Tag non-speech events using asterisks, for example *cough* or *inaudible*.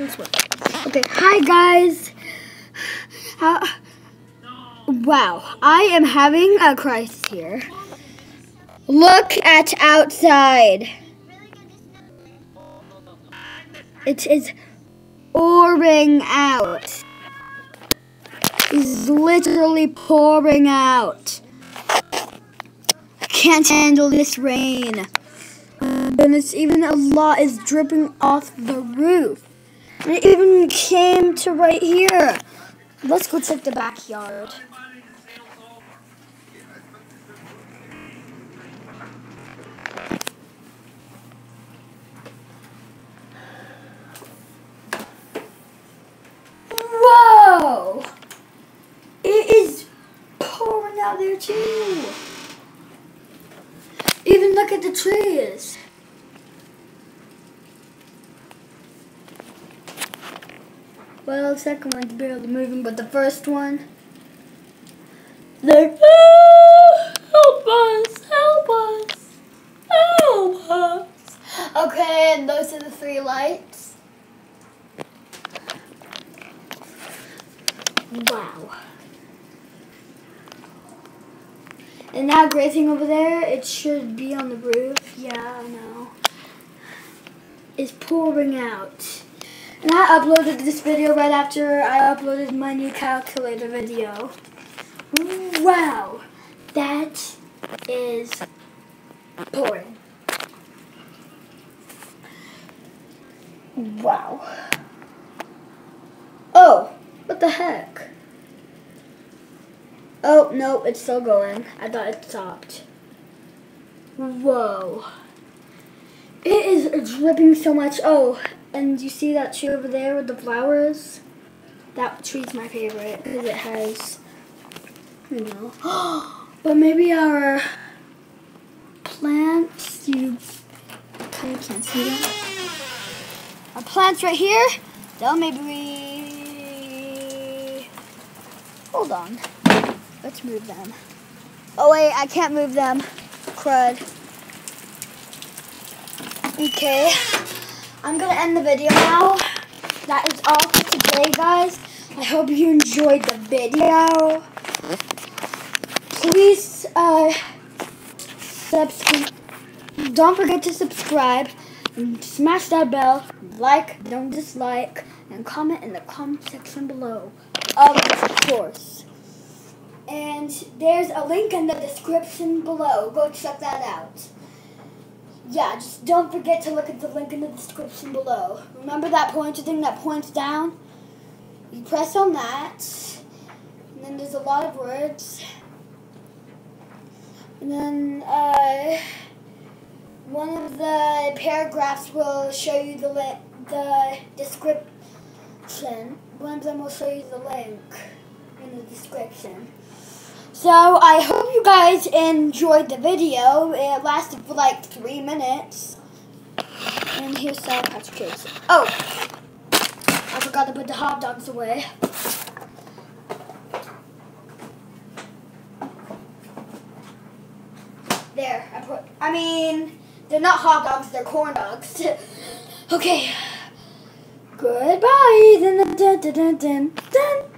Okay, hi guys. Wow, I am having a crisis here. Look at outside. It is pouring out. It's literally pouring out. I can't handle this rain. Goodness, even a lot is dripping off the roof. And it even came to right here. Let's go check the backyard. Whoa! It is pouring out there too. Even look at the trees. Well, the second one's barely moving, but the first one, like, ah, help us, help us, help us. Okay, and those are the three lights. Wow. And that gray thing over there, it should be on the roof. Yeah, I know. Is pouring out. And I uploaded this video right after I uploaded my new calculator video. Wow. That is pouring. Wow. Oh, what the heck? Oh, no, it's still going. I thought it stopped. Whoa. It is dripping so much. Oh, and you see that tree over there with the flowers? That tree's my favorite because it has, you know. *gasps* but maybe our plants, you kind of can't see them. Our plants right here, they'll maybe we... Hold on. Let's move them. Oh wait, I can't move them. Crud. Okay. I'm going to end the video now. That is all for today, guys. I hope you enjoyed the video. Please, uh, subscribe. Don't forget to subscribe. And smash that bell. Like, don't dislike. And comment in the comment section below. Of course. And there's a link in the description below. Go check that out. Yeah, just don't forget to look at the link in the description below. Remember that pointer thing that points down? You press on that. And then there's a lot of words. And then uh, one of the paragraphs will show you the, the description. One of them will show you the link in the description. So I hope you guys enjoyed the video. It lasted for like three minutes. And here's Sour Patch Kids. Oh, I forgot to put the hot dogs away. There, I put, I mean, they're not hot dogs, they're corn dogs. *laughs* okay. Goodbye. Dun, dun, dun, dun, dun, dun.